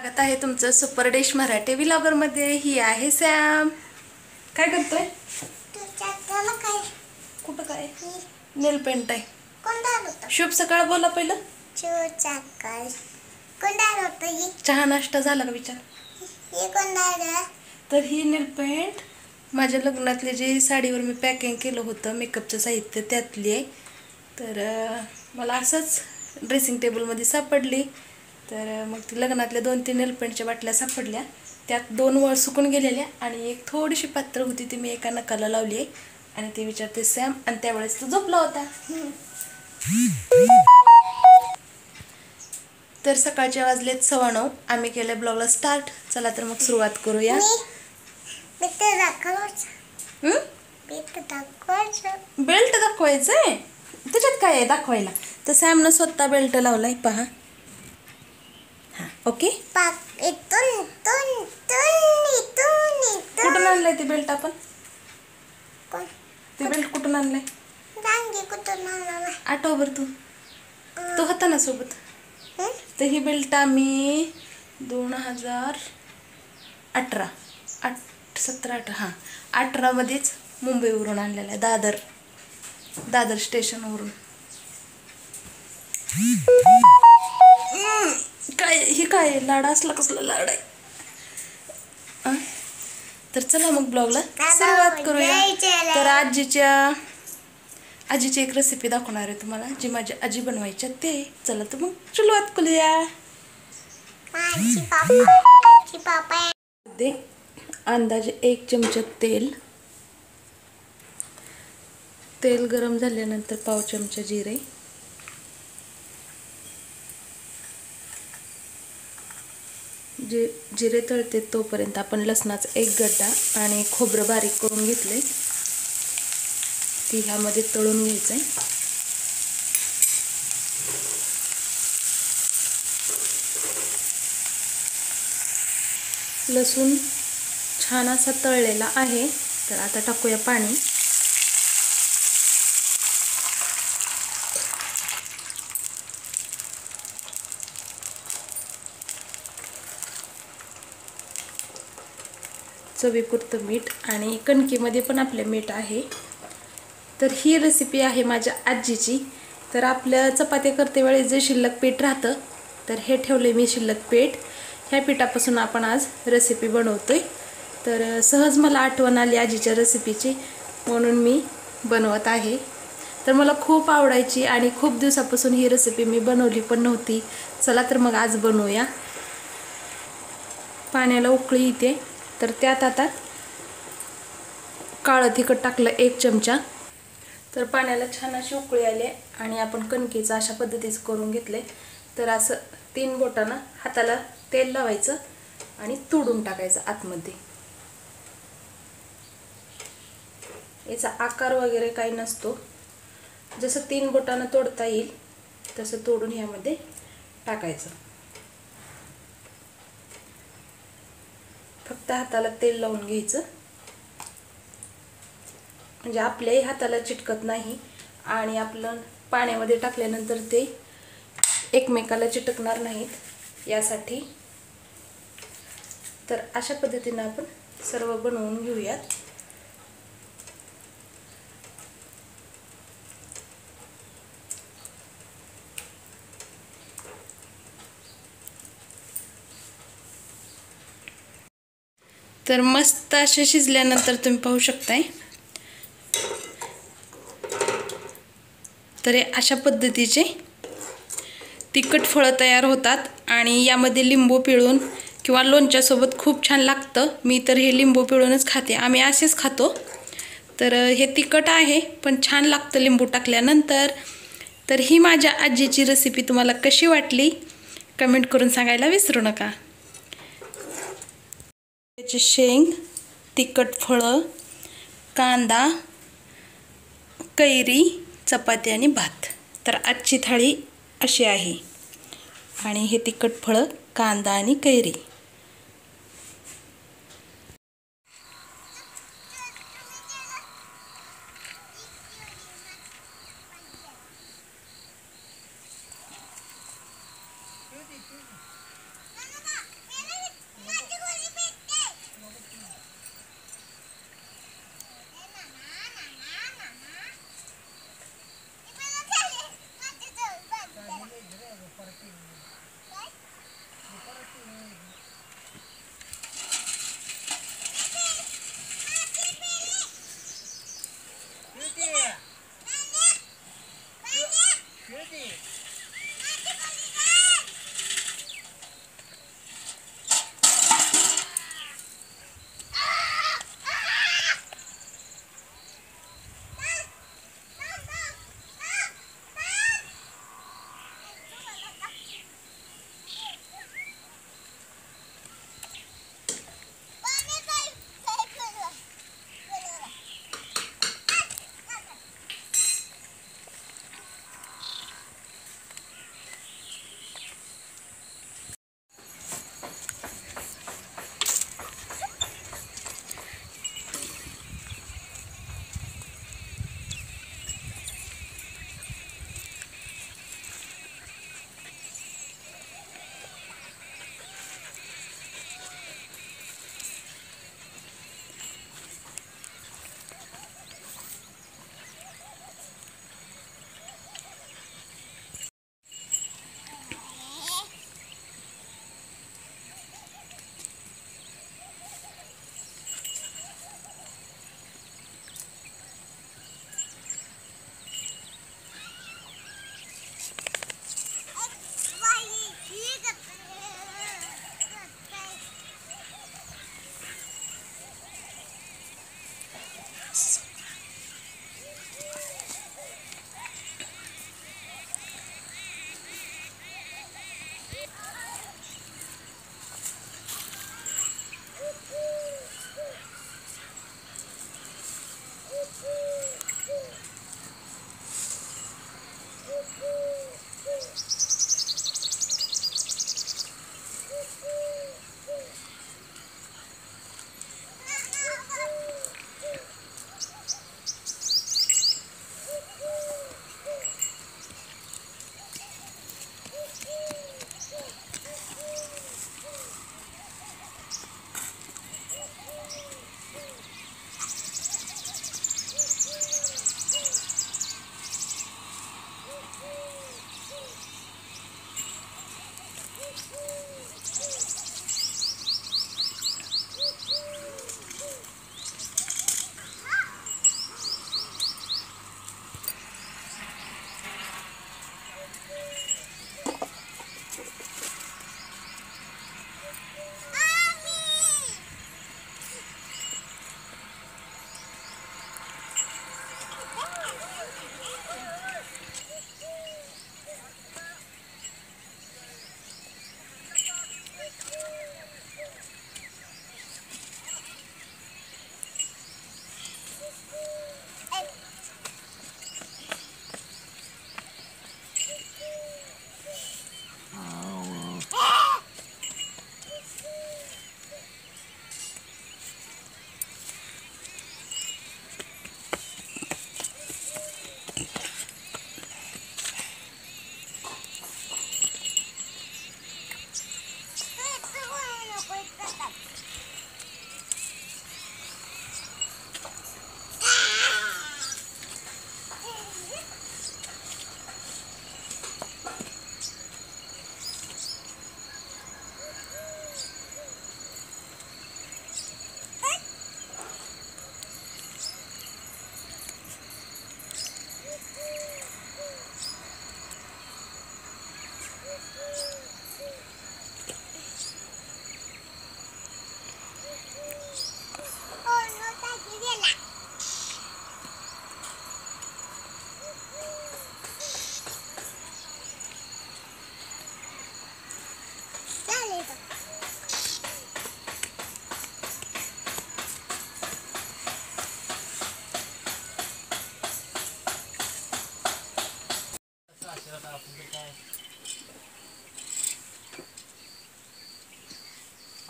स्वागत आहे तुमचं सुपर डिश मराठी व्लॉगरमध्ये. ही आहे सॅम. काय करतोय? कुठं काय? ही नेल पेंट आहे शुभ सकाळ बोला पहिलं. चहा नाश्ता झाला का विचार? ही तर ही नेल पेंट माझ्या लग्नातली जी साडीवर मी पॅकिंग केलं होतं मेकअपचं साहित्य त्यातली आहे. तर मला असंच ड्रेसिंग टेबलमध्ये सापडली. तर मग ती लग्नातल्या दोन तीन नेल पेंटच्या बाटल्या सापडल्या. त्यात दोन वळ सुकून गेलेल्या आणि एक थोडीशी पात्र होती ती मी एका नकाला लावली आहे आणि ती विचारते सॅम आणि त्यावेळेस तो झोपला होता. तर सकाळचे वाजलेत सव्वा नऊ. आम्ही केलं ब्लॉगला स्टार्ट. चला तर मग सुरुवात करूया. बेल्ट दाखवायचंय? त्याच्यात काय आहे दाखवायला? तर सॅमनं स्वतः बेल्ट लावलाय पहा. ओके? कुठून आणलंय ते बेल्ट आपण? ते बेल्ट कुठून आणलंय? आठव बरं तू. तो होता ना सोबत. तर ही बेल्ट आम्ही दोन हजार अठरा आठ सतरा अठरा हां. अठरामध्येच मुंबईवरून आणलेला आहे दादर. दादर स्टेशनवरून काय ही काय? लाडा असला कसला लाड आहे? तर चला मग ब्लॉगला सुरुवात करूया. तर आजीच्या आजीची एक रेसिपी दाखवणार आहे तुम्हाला जी माझी आजी बनवायची आहे ते. चला तर मग सुरुवात करूया. ते अंदाजे एक चमचा तेल. तेल गरम झाल्यानंतर पाव चमचा जिरे. जे जिरे तळते तोपर्यंत आपण लसणाचा एक गड्डा आणि खोबरं बारीक करून घेतले ती ह्यामध्ये तळून घ्यायचं आहे लसूण छान असा तळलेला आहे. तर आता टाकूया पाणी. चवीपुरतं मीठ आणि कणकीमध्ये पण आपलं मीठ आहे. तर ही रेसिपी आहे माझ्या आजीची. तर आपल्या चपात्या करते वेळेस जे शिल्लक पीठ राहतं तर हे ठेवले मी शिल्लक पीठ. ह्या पिठापासून आपण आज रेसिपी बनवतो आहे तर सहज मला आठवण आली आजीच्या रेसिपीची म्हणून मी बनवत आहे. तर मला खूप आवडायची आणि खूप दिवसापासून ही रेसिपी मी बनवली पण नव्हती. चला तर मग आज बनवूया. पाण्याला उकळी येते. तर त्यात आता काळं तिखट टाकलं एक चमचा. तर पाण्याला छान अशी उकळी आली आणि आपण कणकेचं अशा पद्धतीचं करून घेतले तर असं तीन बोटानं हाताला तेल लावायचं आणि तोडून टाकायचं आतमध्ये. याचा आकार वगैरे काही नसतो. जसं तीन बोटानं तोडता येईल तसं तोडून ह्यामध्ये टाकायचं. फक्त हाताला तेल लावून घ्यायचं. म्हणजे आपल्याही हाताला चिटकत नाही आणि आपलं पाण्यामध्ये टाकल्यानंतर ते एकमेकाला चिटकणार नाहीत यासाठी. तर अशा पद्धतीनं आपण सर्व बनवून घेऊयात. तर मस्त असे शिजल्यानंतर तुम्ही पाहू शकताय. तर हे अशा पद्धतीचे तिखट फळं तयार होतात आणि यामध्ये लिंबू पिळून किंवा लोणच्यासोबत खूप छान लागतं. मी तर हे लिंबू पिळूनच खाते. आम्ही असेच खातो. तर हे तिखट आहे पण छान लागतं लिंबू टाकल्यानंतर. तर ही माझ्या आजीची रेसिपी तुम्हाला कशी वाटली? कमेंट करून सांगायला विसरू नका. त्याचे शेंग तिखट फळं कांदा कैरी चपाती आणि भात. तर आजची थाळी अशी आहे. आणि हे तिखट फळं कांदा आणि कैरी.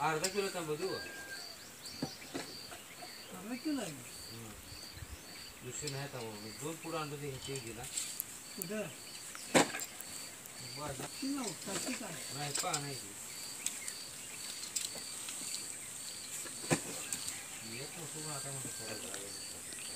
अर्धा किलो तांबू देऊ अर्धा किलो आहे. दुसरी नाही तांबू मी दोन पुढं आणतो ते ह्याचे दिला. कुठं? नाही पहा नाही. येत नसू आता म्हणतो